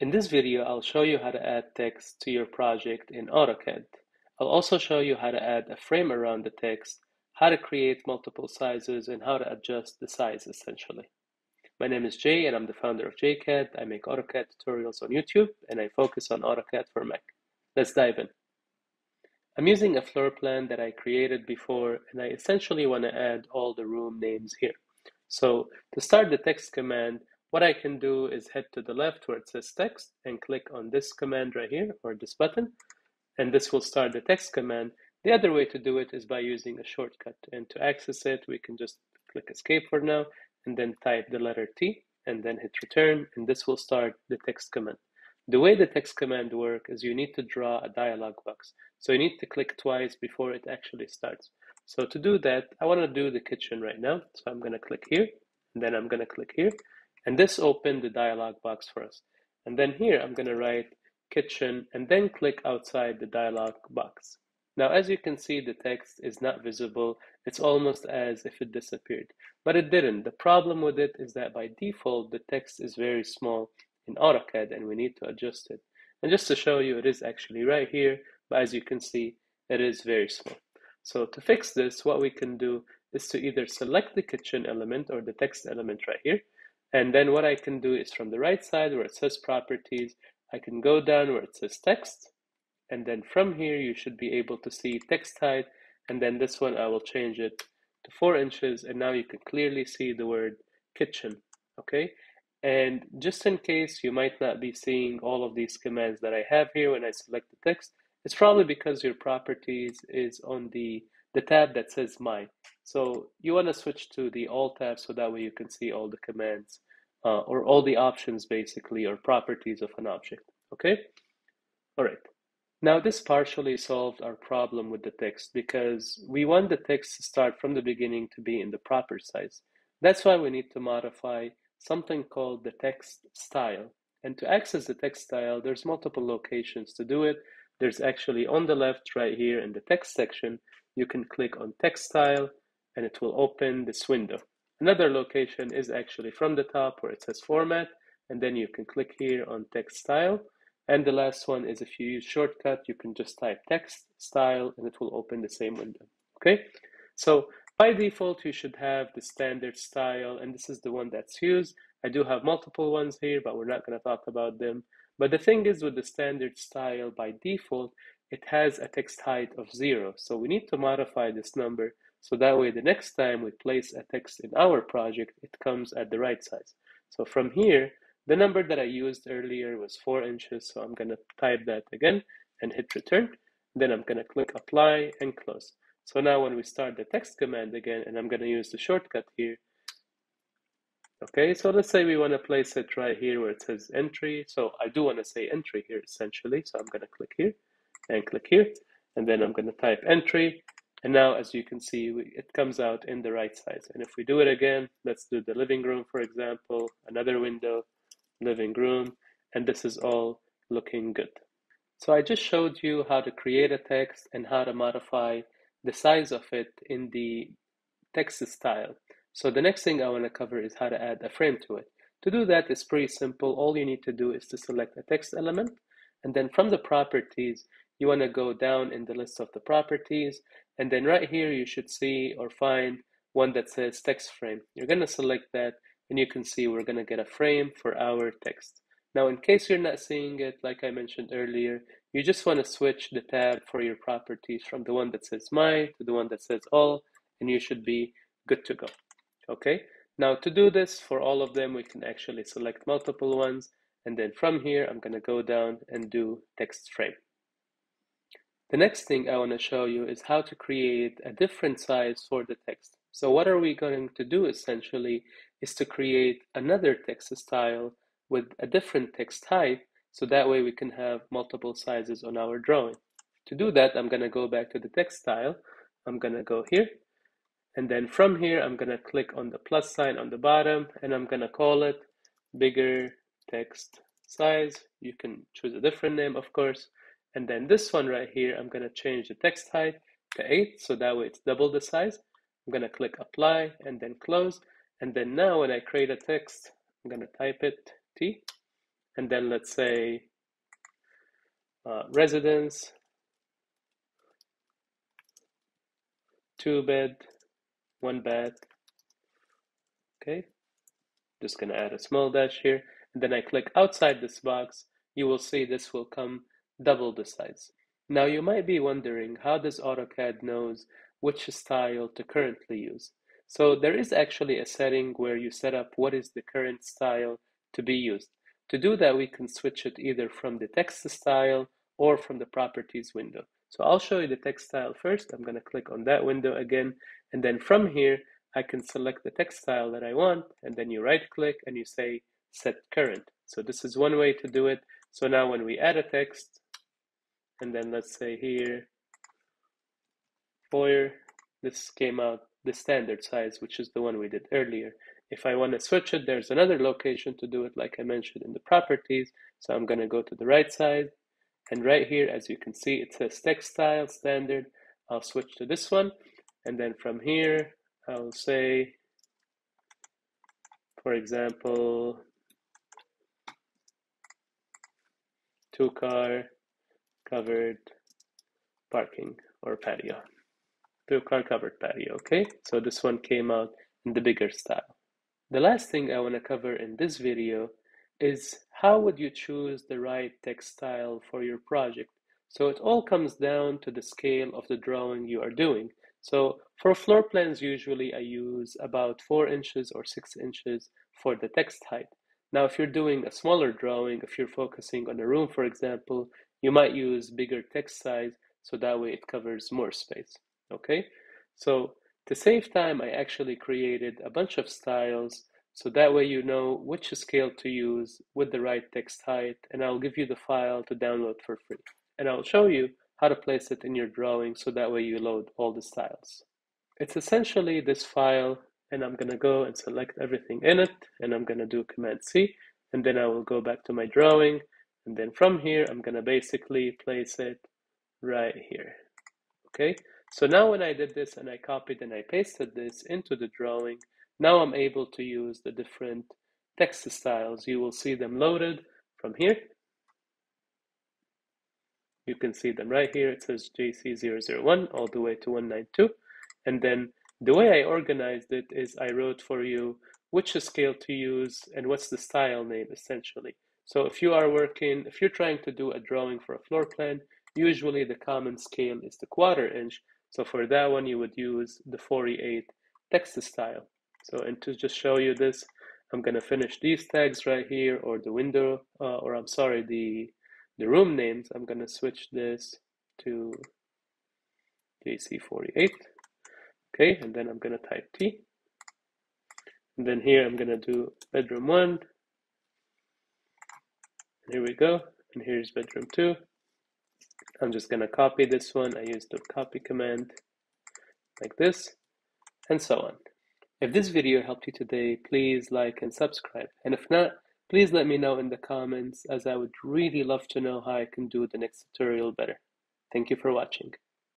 In this video, I'll show you how to add text to your project in AutoCAD. I'll also show you how to add a frame around the text, how to create multiple sizes, and how to adjust the size essentially. My name is Jay and I'm the founder of JayCAD. I make AutoCAD tutorials on YouTube and I focus on AutoCAD for Mac. Let's dive in. I'm using a floor plan that I created before and I essentially want to add all the room names here. So to start the text command, what I can do is head to the left where it says text and click on this command right here or this button and this will start the text command. The other way to do it is by using a shortcut and to access it we can just click escape for now and then type the letter T and then hit return and this will start the text command. The way the text command work is you need to draw a dialog box. So you need to click twice before it actually starts. So to do that, I want to do the kitchen right now. So I'm going to click here and then I'm going to click here and this opened the dialog box for us. And then here I'm going to write kitchen and then click outside the dialog box. Now, as you can see, the text is not visible. It's almost as if it disappeared, but it didn't. The problem with it is that by default, the text is very small in AutoCAD and we need to adjust it. And just to show you, it is actually right here, but as you can see, it is very small. So to fix this, what we can do is to either select the kitchen element or the text element right here. And then what I can do is from the right side where it says properties, I can go down where it says text and then from here, you should be able to see text height. And then this one, I will change it to four inches. And now you can clearly see the word kitchen, okay? And just in case you might not be seeing all of these commands that I have here when I select the text, it's probably because your properties is on the, the tab that says my. So you want to switch to the all tab so that way you can see all the commands uh, or all the options basically or properties of an object, okay? All right. Now this partially solved our problem with the text because we want the text to start from the beginning to be in the proper size. That's why we need to modify something called the text style. And to access the text style, there's multiple locations to do it. There's actually on the left right here in the text section, you can click on text style and it will open this window. Another location is actually from the top where it says format and then you can click here on text style and the last one is if you use shortcut, you can just type text style and it will open the same window. Okay, so by default, you should have the standard style, and this is the one that's used. I do have multiple ones here, but we're not going to talk about them. But the thing is with the standard style by default, it has a text height of zero. So we need to modify this number so that way the next time we place a text in our project, it comes at the right size. So from here, the number that I used earlier was four inches, so I'm gonna type that again and hit return. Then I'm gonna click apply and close. So now when we start the text command again, and I'm gonna use the shortcut here, okay, so let's say we wanna place it right here where it says entry. So I do wanna say entry here essentially, so I'm gonna click here and click here, and then I'm gonna type entry, and now, as you can see, we, it comes out in the right size. And if we do it again, let's do the living room, for example, another window, living room, and this is all looking good. So I just showed you how to create a text and how to modify the size of it in the text style. So the next thing I want to cover is how to add a frame to it. To do that is pretty simple. All you need to do is to select a text element and then from the properties, you want to go down in the list of the properties and then right here you should see or find one that says text frame. You're going to select that and you can see we're going to get a frame for our text. Now, in case you're not seeing it, like I mentioned earlier, you just want to switch the tab for your properties from the one that says my to the one that says all, and you should be good to go. Okay, now to do this for all of them, we can actually select multiple ones, and then from here, I'm going to go down and do text frame. The next thing I want to show you is how to create a different size for the text. So what are we going to do essentially is to create another text style with a different text type so that way we can have multiple sizes on our drawing. To do that, I'm going to go back to the text style. I'm going to go here. And then from here, I'm going to click on the plus sign on the bottom and I'm going to call it bigger text size. You can choose a different name, of course. And then this one right here, I'm to change the text height to 8, so that way it's double the size. I'm to click apply and then close. And then now when I create a text, I'm to type it T. and then let's say uh, residence, two bed, one bath. Okay, just gonna add a small dash here, and then I click outside this box, you will see this will come double the size. Now you might be wondering, how does AutoCAD knows which style to currently use? So there is actually a setting where you set up what is the current style to be used. To do that, we can switch it either from the text style or from the properties window. So I'll show you the text style first. I'm going to click on that window again. And then from here, I can select the text style that I want. And then you right click and you say set current. So this is one way to do it. So now when we add a text, and then let's say here, foyer, this came out the standard size, which is the one we did earlier. If I want to switch it, there's another location to do it, like I mentioned in the properties. So I'm going to go to the right side. And right here, as you can see, it says text style standard. I'll switch to this one. And then from here, I'll say, for example, two car covered parking or patio two car covered patio, okay? So this one came out in the bigger style. The last thing I want to cover in this video is how would you choose the right text style for your project? So it all comes down to the scale of the drawing you are doing. So for floor plans, usually I use about four inches or six inches for the text height. Now, if you're doing a smaller drawing, if you're focusing on a room, for example, you might use bigger text size so that way it covers more space. Okay, so to save time, I actually created a bunch of styles so that way you know which scale to use with the right text height and I'll give you the file to download for free. And I'll show you how to place it in your drawing so that way you load all the styles. It's essentially this file and I'm gonna go and select everything in it and I'm gonna do Command C and then I will go back to my drawing and then from here I'm gonna basically place it right here. Okay, so now when I did this and I copied and I pasted this into the drawing, now I'm able to use the different text styles. You will see them loaded from here. You can see them right here. It says JC001 all the way to 192. And then the way I organized it is I wrote for you which scale to use and what's the style name essentially. So if you are working, if you're trying to do a drawing for a floor plan, usually the common scale is the quarter inch, so for that one, you would use the 48 text style. So and to just show you this, I'm gonna finish these tags right here or the window, uh, or I'm sorry, the, the room names. I'm gonna switch this to JC48. Okay, and then I'm gonna type T. And then here I'm gonna do bedroom one. Here we go. And here's bedroom two. I'm just going to copy this one. I use the copy command like this and so on. If this video helped you today, please like and subscribe. And if not, please let me know in the comments as I would really love to know how I can do the next tutorial better. Thank you for watching.